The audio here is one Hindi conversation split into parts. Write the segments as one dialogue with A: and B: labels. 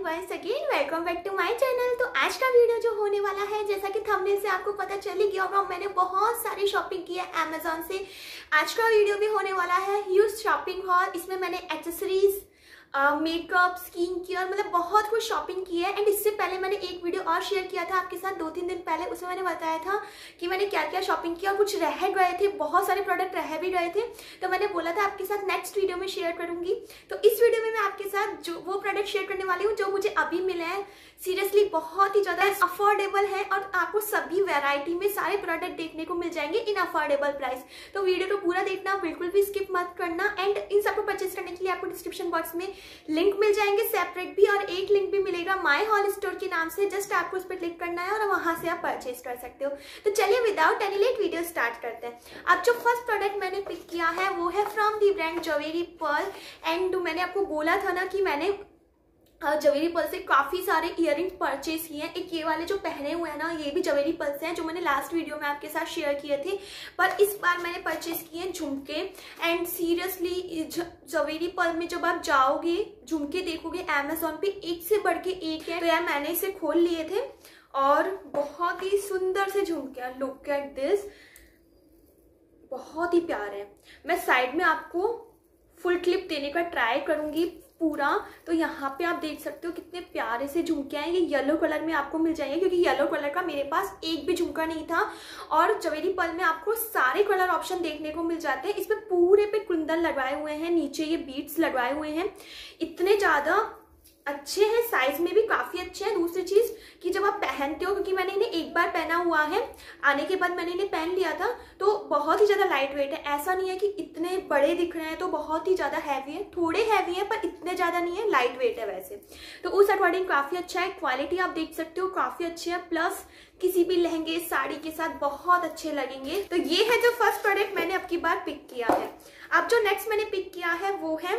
A: Once again welcome back to my channel तो आज का वीडियो जो होने वाला है, जैसा कि थंबनेल से आपको पता चल ही गया होगा, मैंने बहुत सारी शॉपिंग की है अमेजोन से। आज का वीडियो भी होने वाला है ह्यूज शॉपिंग हॉल इसमें मैंने एक्सेसरीज मेकअप स्किन केयर मतलब बहुत कुछ शॉपिंग की है। एंड इससे पहले मैंने एक वीडियो और शेयर किया था आपके साथ दो तीन दिन पहले। उसमें मैंने बताया था कि मैंने क्या क्या शॉपिंग किया कुछ रह गए थे। बहुत सारे प्रोडक्ट रह भी गए थे। तो मैंने बोला था आपके साथ नेक्स्ट वीडियो में शेयर करूँगी। तो इस वीडियो में मैं आपके साथ जो वो प्रोडक्ट शेयर करने वाली हूँ, जो मुझे अभी मिले हैं। सीरियसली बहुत ही ज़्यादा अफोर्डेबल है और आपको सभी वेराइटी में सारे प्रोडक्ट देखने को मिल जाएँगे इन अफोर्डेबल प्राइस तो वीडियो को पूरा देखना, बिल्कुल भी स्किप मत करना। एंड इन सबको परचेज करने के लिए आपको डिस्क्रिप्शन बॉक्स में लिंक मिल जाएँगे सेपरेट भी और एक लिंक भी मिलेगा माई हॉल स्टोर के नाम से। जस्ट आपको उस पर क्लिक करना है और वहाँ से आप परचेज कर सकते हो। तो चलिए without any late video start करते हैं। अब जो फ़र्स्ट प्रोडक्ट मैंने पिक किया है, वो है from the brand Zaveri pearl and मैंने आपको बोला था ना कि मैंने जवेरी पल से काफ़ी सारे इयर परचेज किए हैं। एक ये वाले जो पहने हुए हैं ना, ये भी जवेरी पल से हैं, जो मैंने लास्ट वीडियो में आपके साथ शेयर किए थे। पर इस बार मैंने परचेज किए हैं झुमके। एंड सीरियसली जवेरी पल में जब आप जाओगे, झुमके देखोगे अमेजोन पे एक से बढ़ के एक है। तो यार, मैंने इसे खोल लिए थे और बहुत ही सुंदर से झुमके लुक एट दिस बहुत ही प्यार है। मैं साइड में आपको फुल क्लिप देने का ट्राई करूँगी। पूरा तो यहाँ पे आप देख सकते हो कितने प्यारे से झुमके हैं। ये येलो कलर में आपको मिल जाएँगे, क्योंकि येलो कलर का मेरे पास एक भी झुमका नहीं था। और चवेरी पल में आपको सारे कलर ऑप्शन देखने को मिल जाते हैं। इसमें पूरे पे कुंदन लगाए हुए हैं, नीचे ये बीट्स लगाए हुए हैं। इतने ज़्यादा अच्छे हैं साइज़ में भी काफ़ी अच्छे हैं। दूसरी चीज़ कि जब आप पहनते हो, क्योंकि मैंने इन्हें एक बार पहना हुआ है, आने के बाद मैंने इन्हें पहन लिया था तो बहुत ही ज़्यादा लाइट वेट है। ऐसा नहीं है कि इतने बड़े दिख रहे हैं तो बहुत ही ज़्यादा हैवी है। थोड़े हैवी है, पर इतने ज़्यादा नहीं है लाइट वेट है वैसे। तो उस अकॉर्डिंग काफ़ी अच्छा है क्वालिटी आप देख सकते हो, काफ़ी अच्छी है। प्लस किसी भी लहंगे, साड़ी के साथ बहुत अच्छे लगेंगे। तो ये है जो फ़र्स्ट प्रोडक्ट मैंने अब की बार पिक किया है। अब जो नेक्स्ट मैंने पिक किया है, वो है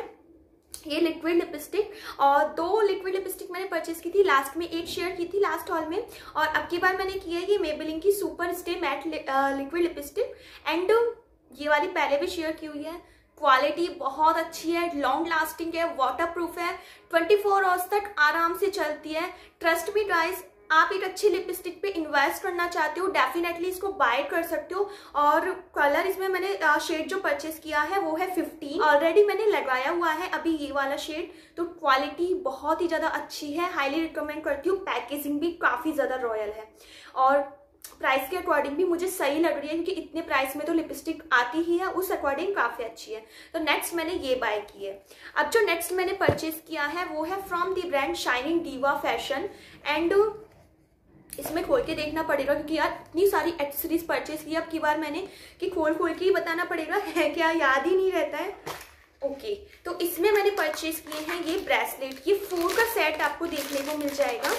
A: ये लिक्विड लिपस्टिक और दो लिक्विड लिपस्टिक मैंने परचेज की थी लास्ट में एक शेयर की थी लास्ट हॉल में। और अब की बार मैंने की है ये मेबलिंग की super stay matte liquid lipstick and ये वाली पहले भी शेयर की हुई है। क्वालिटी बहुत अच्छी है लॉन्ग लास्टिंग है वाटर प्रूफ है। 24 फोर आवर्स तक आराम से चलती है। ट्रस्ट मी गाइस आप एक अच्छी लिपस्टिक पे इन्वेस्ट करना चाहते हो डेफिनेटली इसको बाय कर सकते हो। और कलर इसमें मैंने शेड जो परचेस किया है, वो है 15 ऑलरेडी मैंने लगाया हुआ है अभी ये वाला शेड तो क्वालिटी बहुत ही ज़्यादा अच्छी है। हाईली रिकमेंड करती हूँ। पैकेजिंग भी काफ़ी ज़्यादा रॉयल है। और प्राइस के अकॉर्डिंग भी मुझे सही लग रही है, क्योंकि इतने प्राइस में तो लिपस्टिक आती ही है, उस अकॉर्डिंग काफ़ी अच्छी है। तो नेक्स्ट मैंने ये बाय की है। अब जो नेक्स्ट मैंने परचेज किया है, वो है from the brand shining diva fashion and इसमें खोल के देखना पड़ेगा क्योंकि यार इतनी सारी एक्सेसरीज परचेज की अब की बार मैंने कि खोल खोल के ही बताना पड़ेगा। है क्या? याद ही नहीं रहता है। ओके तो इसमें मैंने परचेज किए हैं ये ब्रेसलेट ये फोर का सेट आपको देखने को मिल जाएगा।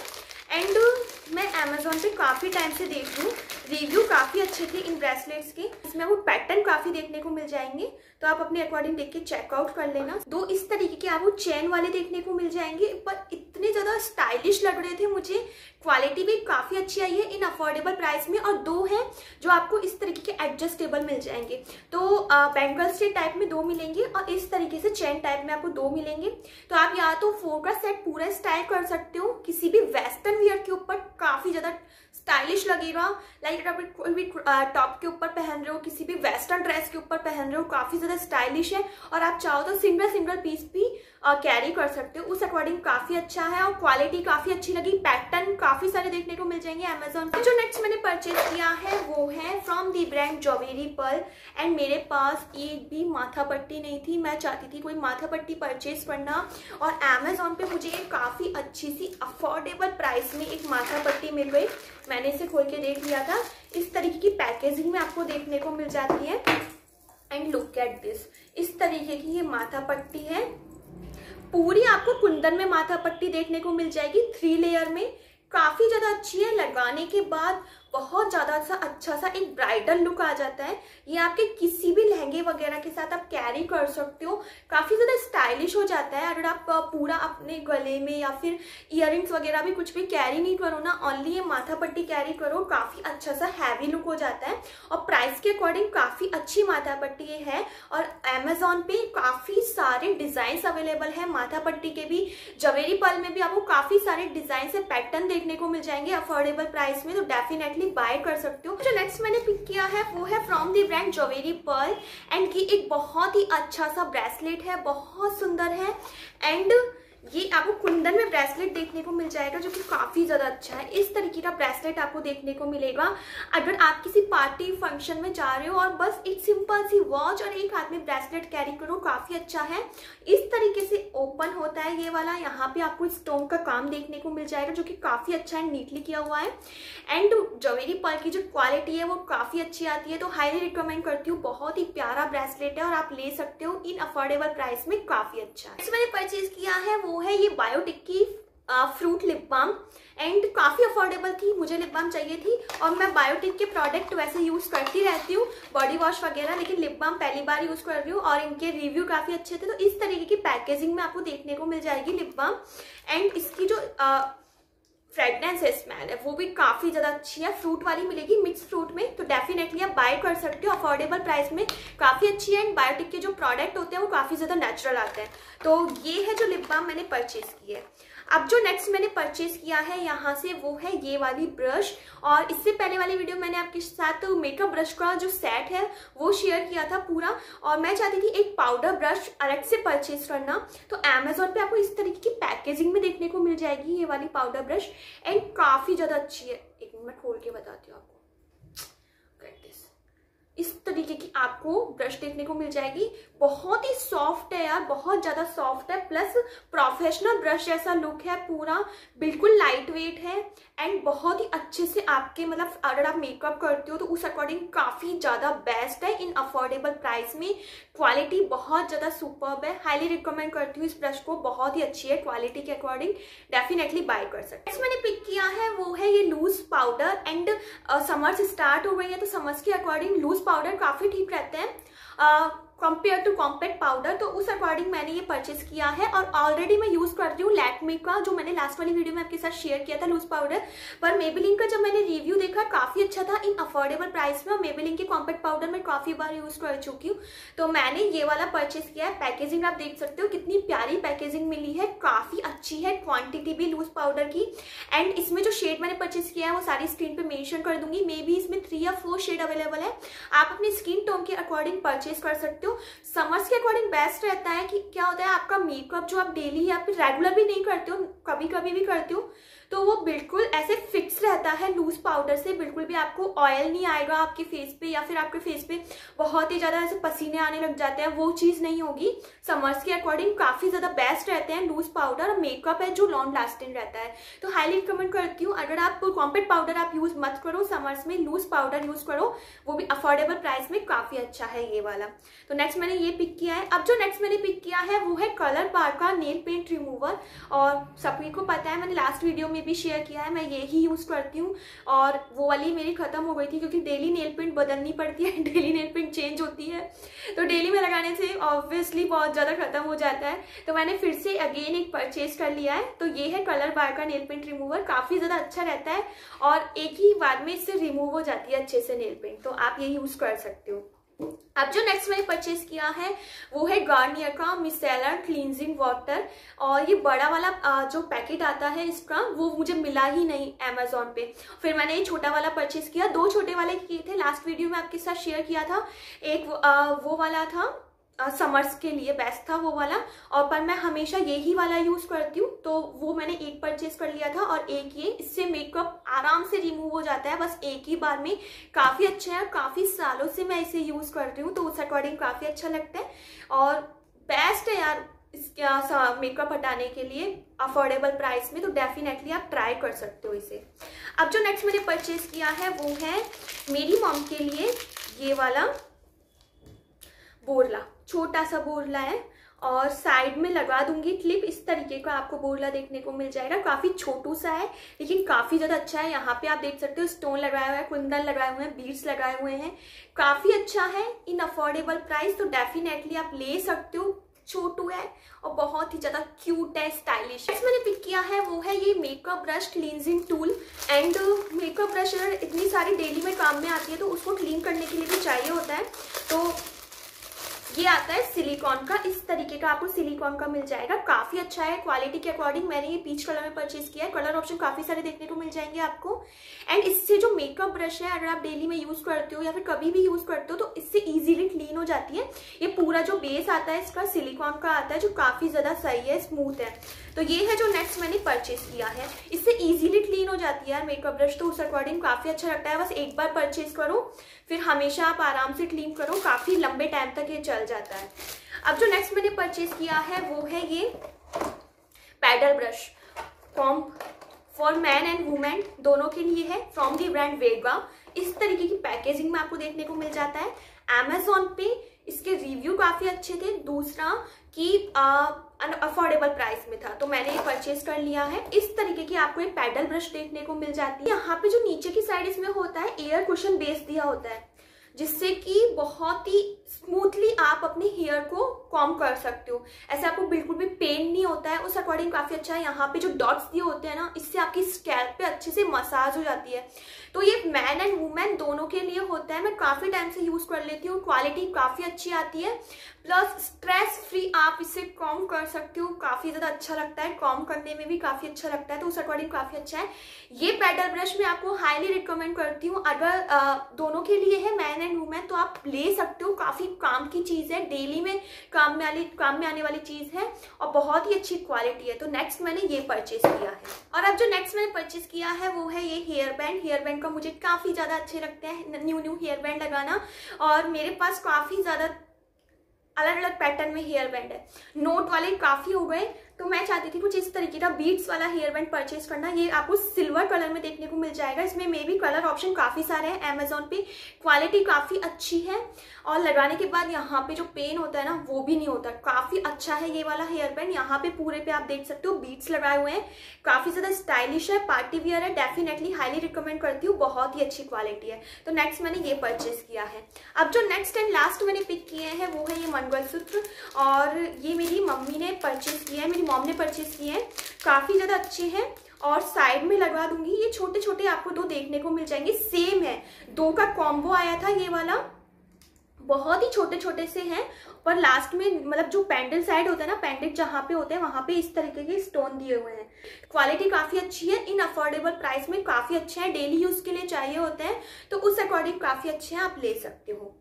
A: एंड मैं अमेजोन पे काफ़ी टाइम से देख हूँ। रिव्यू काफ़ी अच्छे थे इन ब्रेसलेट्स के। इसमें वो पैटर्न काफ़ी देखने को मिल जाएँगे। तो आप अपने अकॉर्डिंग देख के चेकआउट कर लेना। दो इस तरीके के आपको चैन वाले देखने को मिल जाएँगे। पर इतने ज़्यादा स्टाइलिश लग रहे थे मुझे। क्वालिटी भी काफ़ी अच्छी आई है इन अफोर्डेबल प्राइस में और दो हैं जो आपको इस तरीके के एडजस्टेबल मिल जाएँगे। तो बैंगल स्टेट टाइप में दो मिलेंगे और इस तरीके से चैन टाइप में आपको दो मिलेंगे। तो आप या तो फोर का सेट पूरा स्टाइल कर सकते हो, किसी भी वेस्टर्न वियर के ऊपर काफ़ी ज़्यादा स्टाइलिश लगेगा लाइक आप कोई भी टॉप के ऊपर पहन रहे हो, किसी भी वेस्टर्न ड्रेस के ऊपर पहन रहे हो, काफ़ी ज़्यादा स्टाइलिश है। और आप चाहो तो सिंगल सिंगल पीस भी कैरी कर सकते हो। उस अकॉर्डिंग काफ़ी अच्छा है और क्वालिटी काफ़ी अच्छी लगी। पैटर्न काफ़ी सारे देखने को मिल जाएँगे अमेजोन जो नेक्स्ट मैंने परचेज किया है, वो from the brand Zaveri pearl and मेरे पास एक भी माथा पट्टी नहीं थी। मैं चाहती थी कोई माथा पट्टी परचेज करना और अमेजोन पे मुझे काफ़ी अच्छी सी अफोर्डेबल प्राइस में एक माथा पट्टी मिल गई। मैंने इसे खोल के देख लिया था। इस तरीके की पैकेजिंग में आपको देखने को मिल जाती है। एंड लुक एट दिस इस तरीके की ये माथा पट्टी है। पूरी आपको कुंदन में माथा पट्टी देखने को मिल जाएगी। थ्री लेयर में। काफ़ी ज़्यादा अच्छी है। लगाने के बाद बहुत ज़्यादा सा अच्छा सा एक ब्राइडल लुक आ जाता है। ये आपके किसी भी लहंगे वगैरह के साथ आप कैरी कर सकते हो। काफ़ी ज़्यादा स्टाइलिश हो जाता है। अगर आप पूरा अपने गले में या फिर इयर वगैरह भी कुछ भी कैरी नहीं करो ना ओनली ये माथा पट्टी कैरी करो, काफ़ी अच्छा सा हैवी लुक हो जाता है। और प्राइस के अकॉर्डिंग काफ़ी अच्छी माथा पट्टी ये है। और अमेजोन पे काफ़ी सारे डिज़ाइन अवेलेबल है। माथा पट्टी के भी, जवेरी पल में भी आपको काफ़ी सारे डिज़ाइन से पैटर्न देखने को मिल जाएँगे अफोर्डेबल प्राइस में तो डेफिनेटली बाय कर सकते हो। जो नेक्स्ट मैंने पिक किया है, वो है from the brand Zaveri pearl and ये एक बहुत ही अच्छा सा ब्रेसलेट है, बहुत सुंदर है एंड ये आपको कुंदन में ब्रेसलेट देखने को मिल जाएगा, जो कि काफ़ी ज़्यादा अच्छा है। इस तरीके का ब्रेसलेट आपको देखने को मिलेगा। अगर आप किसी पार्टी फ़ंक्शन में जा रहे हो और बस एक सिंपल सी वॉच और एक हाथ में ब्रेसलेट कैरी करो, काफ़ी अच्छा है। इस तरीके से ओपन होता है ये वाला। यहाँ पे आपको स्टोन का काम देखने को मिल जाएगा, जो कि काफ़ी अच्छा है नीटली किया हुआ है। एंड जवेरी पल की जो क्वालिटी है, वो काफ़ी अच्छी आती है। तो हाईली रिकमेंड करती हूँ। बहुत ही प्यारा ब्रेसलेट है और आप ले सकते हो। इन अफोर्डेबल प्राइस में काफ़ी अच्छा है। मैंने परचेज किया है वो है ये बायोटिक की फ्रूट लिप बाम एंड काफ़ी अफोर्डेबल थी, मुझे लिप बाम चाहिए थी और मैं बायोटिक के प्रोडक्ट वैसे यूज़ करती रहती हूँ बॉडी वॉश वगैरह, लेकिन लिप बाम पहली बार यूज़ कर रही हूँ और इनके रिव्यू काफ़ी अच्छे थे तो इस तरीके की पैकेजिंग में आपको देखने को मिल जाएगी लिप बाम एंड इसकी जो फ्रेगनेंस है स्मेल है वो भी काफ़ी ज़्यादा अच्छी है। फ्रूट वाली मिलेगी मिक्स फ्रूट में तो डेफिनेटली आप बाय कर सकते हो। अफोर्डेबल प्राइस में काफ़ी अच्छी है। एंड बायोटिक के जो प्रोडक्ट होते हैं, वो काफ़ी ज़्यादा नेचुरल आते हैं। तो ये है जो लिप बाम मैंने परचेज की है। अब जो नेक्स्ट मैंने परचेज किया है, यहाँ से वो है ये वाली ब्रश और इससे पहले वाली वीडियो मैंने आपके साथ तो मेकअप ब्रश का जो सेट है, वो शेयर किया था पूरा। और मैं चाहती थी एक पाउडर ब्रश अलग से परचेज करना। तो अमेजोन पे आपको इस तरीके की पैकेजिंग में देखने को मिल जाएगी, ये वाली पाउडर ब्रश एंड काफ़ी ज़्यादा अच्छी है। एक मिनट खोल के बताती हूँ आपको। इस तरीके की आपको ब्रश देखने को मिल जाएगी। बहुत ही सॉफ्ट है यार, बहुत ज़्यादा सॉफ्ट है प्लस प्रोफेशनल ब्रश जैसा लुक है पूरा, बिल्कुल लाइट वेट है एंड बहुत ही अच्छे से आपके मतलब अगर आप मेकअप करते हो तो उस अकॉर्डिंग काफ़ी ज़्यादा बेस्ट है इन अफोर्डेबल प्राइस में। क्वालिटी बहुत ज़्यादा सुपर है। हाईली रिकमेंड करती हूँ इस ब्रश को, बहुत ही अच्छी है क्वालिटी के अकॉर्डिंग डेफिनेटली बाय कर सकते हैं। मैंने पिक किया है, वो है ये loose powder and summers start हो गई है तो समर्स के अकॉर्डिंग लूज पाउडर काफ़ी ठीक रहते हैं। कंपेयर टू कॉम्पैक्ट पाउडर तो उस अकॉर्डिंग मैंने ये परचेज किया है और ऑलरेडी मैं यूज़ कर रही हूँ लैकमे का जो मैंने लास्ट वाली वीडियो में आपके साथ शेयर किया था लूज पाउडर पर मेबिलिंग का जब मैंने रिव्यू देखा, काफ़ी अच्छा था, इन अफोर्डेबल प्राइस में, और मेबिलिंग के कॉम्पैक्ट पाउडर मैं काफ़ी बार यूज़ कर चुकी हूँ। तो मैंने ये वाला परचेज किया है। पैकेजिंग आप देख सकते हो, कितनी प्यारी पैकेजिंग मिली है, काफ़ी अच्छी है क्वांटिटी भी लूज पाउडर की। एंड इसमें जो शेड मैंने परचेज किया है, वो सारी स्क्रीन पे मेंशन कर दूँगी। मे बी इसमें थ्री या फोर शेड अवेलेबल है। आप अपनी स्किन टोन के अकॉर्डिंग परचेज कर सकते हो। समर्स के अकॉर्डिंग बेस्ट रहता है कि क्या होता है, आपका मेकअप जो आप डेली या फिर रेगुलर भी नहीं करते हो कभी कभी भी करते हो तो वो बिल्कुल ऐसे फिक्स रहता है लूज पाउडर से बिल्कुल भी आपको ऑयल नहीं आएगा आपके फेस पे या फिर आपके फेस पे बहुत ही ज़्यादा ऐसे पसीने आने लग जाते हैं, वो चीज़ नहीं होगी। समर्स के अकॉर्डिंग काफ़ी ज़्यादा बेस्ट रहते हैं लूज पाउडर और मेकअप है जो लॉन्ग लास्टिंग रहता है। तो हाईली रिकमेंड करती हूँ, अगर आप कॉम्पेक्ट पाउडर आप यूज़ मत करो समर्स में लूज पाउडर यूज़ करो, वो भी अफोर्डेबल प्राइस में काफ़ी अच्छा है ये वाला। तो नेक्स्ट मैंने ये पिक किया है। अब जो नेक्स्ट मैंने पिक किया है, वो है कलर बार का नेल पेंट रिमूवर और सभी को पता है, मैंने लास्ट वीडियो में भी शेयर किया है, मैं ये ही यूज़ करती हूँ। और वो वाली मेरी ख़त्म हो गई थी क्योंकि डेली नेल पेंट बदलनी पड़ती है डेली नेल पेंट चेंज होती है। तो डेली में लगाने से ऑब्वियसली बहुत ज़्यादा ख़त्म हो जाता है। तो मैंने फिर से अगेन एक परचेज कर लिया है। तो ये है कलर बार का नेल पेंट रिमूवर काफ़ी ज़्यादा अच्छा रहता है और एक ही बार में इससे रिमूव हो जाती है अच्छे से नेल पेंट तो आप ये यूज़ कर सकते हो। अब जो नेक्स्ट मैंने परचेज किया है, वो है गार्नियर का मिसेलर क्लींजिंग वाटर और ये बड़ा वाला जो पैकेट आता है इसका, वो मुझे मिला ही नहीं अमेजोन पे। फिर मैंने ये छोटा वाला परचेज किया। दो छोटे वाले किए थे। लास्ट वीडियो में आपके साथ शेयर किया था। एक वो वाला था समर्स के लिए बेस्ट था वो वाला। और पर मैं हमेशा यही वाला यूज़ करती हूँ तो वो मैंने एक परचेज कर लिया था और एक ये, इससे मेकअप आराम से रिमूव हो जाता है। बस एक ही बार में काफ़ी अच्छा है और काफ़ी सालों से मैं इसे यूज़ करती हूँ तो उस अकॉर्डिंग काफ़ी अच्छा लगता है। और बेस्ट है यार मेकअप हटाने के लिए अफोर्डेबल प्राइस में तो डेफिनेटली आप ट्राई कर सकते हो इसे। अब जो नेक्स्ट मैंने परचेज किया है, वो है मेरी मॉम के लिए ये वाला बोरला। छोटा सा बोरला है और साइड में लगा दूँगी क्लिप। इस तरीके का आपको बोरला देखने को मिल जाएगा। काफ़ी छोटू सा है, लेकिन काफ़ी ज़्यादा अच्छा है। यहाँ पे आप देख सकते हो स्टोन लगाया हुआ है, कुंदन लगाए हुए हैं, बीड्स लगाए हुए हैं। काफ़ी अच्छा है, इन अफोर्डेबल प्राइस तो डेफिनेटली आप ले सकते हो। छोटू है और बहुत ही ज़्यादा क्यूट है, स्टाइलिश मैंने पिक किया है, वो है ये makeup brush cleansing tool. And makeup brush इतनी सारी डेली में काम में आती है तो उसको क्लीन करने के लिए भी चाहिए होता है। तो ये आता है सिलिकॉन का। इस तरीके का आपको सिलिकॉन का मिल जाएगा। काफ़ी अच्छा है क्वालिटी के अकॉर्डिंग मैंने ये पीच कलर में परचेज किया है। कलर ऑप्शन काफ़ी सारे देखने को मिल जाएँगे आपको। एंड इससे जो मेकअप ब्रश है, अगर आप डेली में यूज़ करते हो या फिर कभी भी यूज़ करते हो तो इससे इजीली क्लीन हो जाती है। ये पूरा जो बेस आता है, इसका सिलिकॉन का आता है, जो काफ़ी ज़्यादा सही है स्मूथ है। तो ये है जो नेक्स्ट मैंने परचेज किया है। इससे इजीली क्लीन हो जाती है मेकअप ब्रश तो उस अकॉर्डिंग काफ़ी अच्छा लगता है। बस एक बार परचेज करो, फिर हमेशा आप आराम से क्लीन करो। काफ़ी लंबे टाइम तक ये चल जाता है। अब जो नेक्स्ट मैंने परचेज किया है, वो है ये paddle brush comb for man and women दोनों के लिए है फ्रॉम दी ब्रांड वेगा इस तरीके की पैकेजिंग में आपको देखने को मिल जाता है। एमेजोन पे इसके रिव्यू काफ़ी अच्छे थे। दूसरा कि अफोर्डेबल प्राइस में था। तो मैंने ये परचेज कर लिया है। इस तरीके की आपको एक पैडल ब्रश देखने को मिल जाती है। यहाँ पे जो नीचे की साइड इसमें होता है एयर कुशन बेस दिया होता है। जिससे कि बहुत ही स्मूथली आप अपने हेयर को कॉम कर सकते हो। ऐसे आपको बिल्कुल भी पेन नहीं होता है। उस अकॉर्डिंग काफ़ी अच्छा है। यहाँ पे जो डॉट्स दिए होते हैं ना, इससे आपकी स्कैल्प पे अच्छे से मसाज हो जाती है। तो ये मैन एंड वुमेन दोनों के लिए होता है। मैं काफ़ी टाइम से यूज़ कर लेती हूँ। क्वालिटी काफ़ी अच्छी आती है। प्लस स्ट्रेस फ्री आप इसे कॉम कर सकते हो। काफ़ी ज़्यादा अच्छा लगता है। कॉम करने में भी काफ़ी अच्छा लगता है। तो उस अकॉर्डिंग काफ़ी अच्छा है। ये पैडल ब्रश मैं आपको हाईली रिकमेंड करती हूँ। अगर दोनों के लिए है मैन एंड वुमेन तो आप ले सकते हो। काफ़ी काम की चीज़ है डेली में काम में वाली काम में आने वाली चीज़ है और बहुत ही अच्छी क्वालिटी है। तो नेक्स्ट मैंने ये परचेज किया है। और अब जो नेक्स्ट मैंने परचेज किया है, वो है ये हेयर बैंड हेयर बैंड का मुझे काफ़ी ज़्यादा अच्छे लगते हैं न्यू न्यू हेयर बैंड लगाना। और मेरे पास काफ़ी ज़्यादा अलग अलग पैटर्न में हेयर बैंड है। नोट वाले काफ़ी हो गए तो मैं चाहती थी कुछ इस तरीके का बीट्स वाला हेयर बैंड परचेज करना। ये आपको सिल्वर कलर में देखने को मिल जाएगा। इसमें मे भी कलर ऑप्शन काफ़ी सारे हैं। अमेजोन पे क्वालिटी काफ़ी अच्छी है। और लगाने के बाद यहाँ पे जो पेन होता है ना, वो भी नहीं होता। काफ़ी अच्छा है ये वाला हेयर बैंड यहाँ पे पूरे पे आप देख सकते हो बीट्स लगाए हुए हैं। काफ़ी ज़्यादा स्टाइलिश है पार्टी वियर है। डेफिनेटली हाईली रिकमेंड करती हूँ। बहुत ही अच्छी क्वालिटी है। तो नेक्स्ट मैंने ये परचेज किया है। अब जो नेक्स्ट एंड लास्ट मैंने पिक किए हैं, वो है ये मंगलसूत्र। और ये मेरी मम्मी ने परचेज किया है। मेरी मॉम ने परचेज किए हैं। काफ़ी ज़्यादा अच्छे हैं और साइड में लगवा दूँगी। ये छोटे छोटे आपको दो देखने को मिल जाएँगे। सेम है। दो का कॉम्बो आया था ये वाला। बहुत ही छोटे छोटे से हैं। पर लास्ट में मतलब जो पैंडल साइड होता है ना पैंडल जहाँ पे होते हैं, वहाँ पे इस तरीके के स्टोन दिए हुए हैं। क्वालिटी काफ़ी अच्छी है। इन अफोर्डेबल प्राइस में काफ़ी अच्छे हैं। डेली यूज़ के लिए चाहिए होते हैं। तो उस अकॉर्डिंग काफ़ी अच्छे हैं। आप ले सकते हो।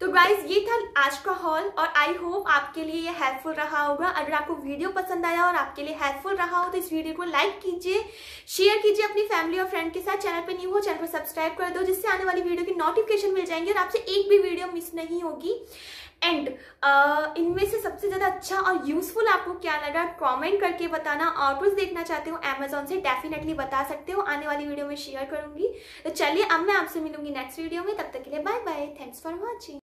A: तो गाइज़ ये था आज का हॉल और आई होप आपके लिए ये हेल्पफुल रहा होगा। अगर आपको वीडियो पसंद आया और आपके लिए हेल्पफुल रहा हो तो इस वीडियो को लाइक कीजिए शेयर कीजिए अपनी फैमिली और फ्रेंड के साथ। चैनल पे न्यू हो चैनल को सब्सक्राइब कर दो जिससे आने वाली वीडियो की नोटिफिकेशन मिल जाएँगी और आपसे एक भी वीडियो मिस नहीं होगी। एंड uh, इनमें से सबसे ज़्यादा अच्छा और यूजफुल आपको क्या लगा कमेंट करके बताना। और कुछ देखना चाहते हो अमेजोन से डेफिनेटली बता सकते हो। आने वाली वीडियो में शेयर करूँगी। तो चलिए अब मैं आपसे मिलूँगी नेक्स्ट वीडियो में। तब तक के लिए bye bye thanks for watching